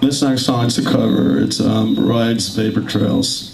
This next song's a cover. It's um, Rides Vapor Trails.